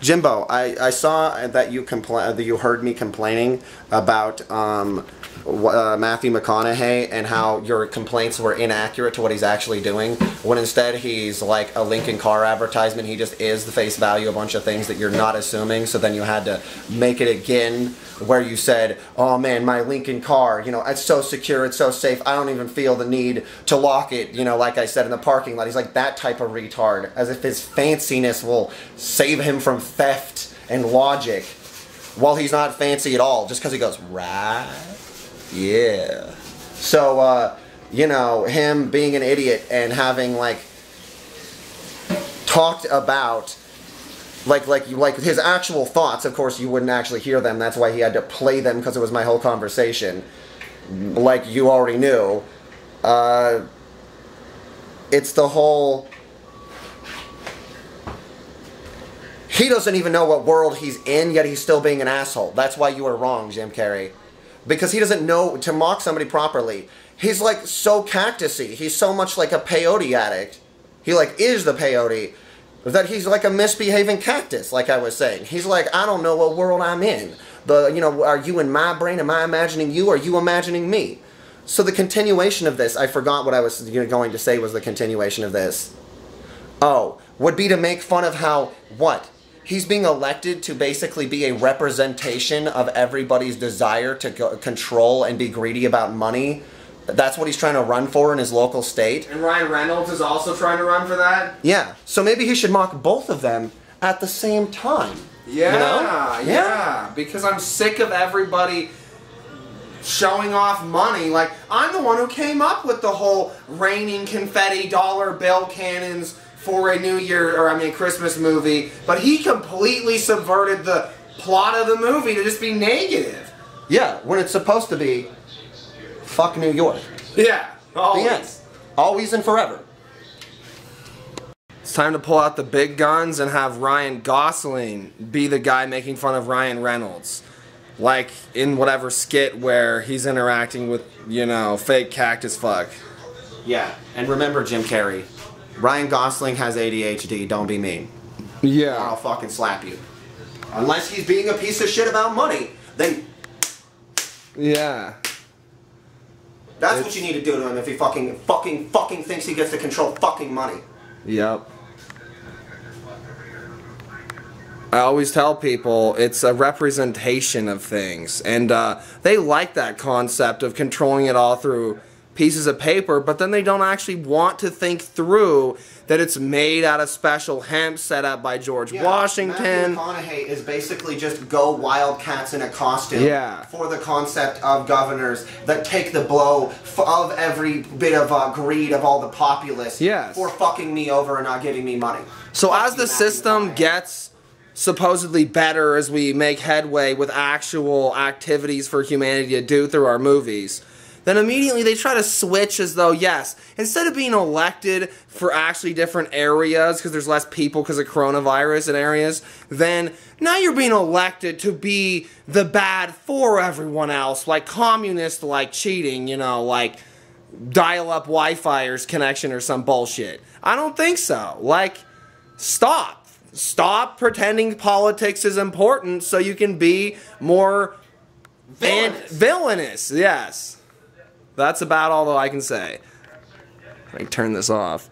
Jimbo, I, I saw that you compla- that you heard me complaining about um, uh, Matthew McConaughey and how your complaints were inaccurate to what he's actually doing. When instead he's like a Lincoln car advertisement, he just is the face value of a bunch of things that you're not assuming. So then you had to make it again where you said, "Oh man, my Lincoln car, you know, it's so secure, it's so safe. I don't even feel the need to lock it." You know, like I said in the parking lot, he's like that type of retard, as if his fanciness will save him from theft and logic, while he's not fancy at all, just because he goes right, yeah. So, uh, you know, him being an idiot and having like talked about like like like his actual thoughts of course you wouldn't actually hear them. That's why he had to play them because it was my whole conversation. Like you already knew. Uh it's the whole he doesn't even know what world he's in yet he's still being an asshole. That's why you are wrong jim carrey. Because he doesn't know to mock somebody properly he's like so cactusy. He's so much like a peyote addict. He like is the peyote that he's like a misbehaving cactus like i was saying. He's like i don't know what world i'm in. The you know are you in my brain? Am i imagining you? Are you imagining me? So the continuation of this i forgot what i was going to say was the continuation of this. Oh would be to make fun of how what he's being elected to basically be a representation of everybody's desire to go, control and be greedy about money that's what he's trying to run for in his local state And Ryan Reynolds is also trying to run for that. yeah. So maybe he should mock both of them at the same time. Yeah, You know? yeah, Because I'm sick of everybody showing off money. Like I'm the one who came up with the whole raining confetti dollar bill cannons for a New Year or I mean Christmas movie, but he completely subverted the plot of the movie to just be negative. Yeah, when it's supposed to be fuck New York. Yeah. The Always. end. Always and forever. It's time to pull out the big guns and have Ryan Gosling be the guy making fun of Ryan Reynolds. Like in whatever skit where he's interacting with, you know, fake cactus fuck. Yeah. And remember Jim Carrey. Ryan Gosling has ADHD, don't be mean. Or I'll fucking slap you. Unless he's being a piece of shit about money, then Yeah. that's what you need to do to him if he fucking fucking fucking thinks he gets to control fucking money. Yep. I always tell people it's a representation of things, and uh, they like that concept of controlling it all through pieces of paper, but then they don't actually want to think through that it's made out of special hemp set up by George Yeah, Washington. Matthew McConaughey is basically just go wildcats in a costume Yeah. for the concept of governors that take the blow f- of every bit of uh, greed of all the populace Yes. for fucking me over and not giving me money. So Fuck as the Matthew system gets supposedly better as we make headway with actual activities for humanity to do through our movies, then immediately they try to switch as though yes, instead of being elected for actually different areas because there's less people because of coronavirus in areas, then now you're being elected to be the bad for everyone else, like communist like cheating, you know, like dial up Wi-Fi's connection or some bullshit. I don't think so. Like, stop. Stop pretending politics is important so you can be more and Villainous. villainous. Yes. That's about all that I can say. I can turn this off.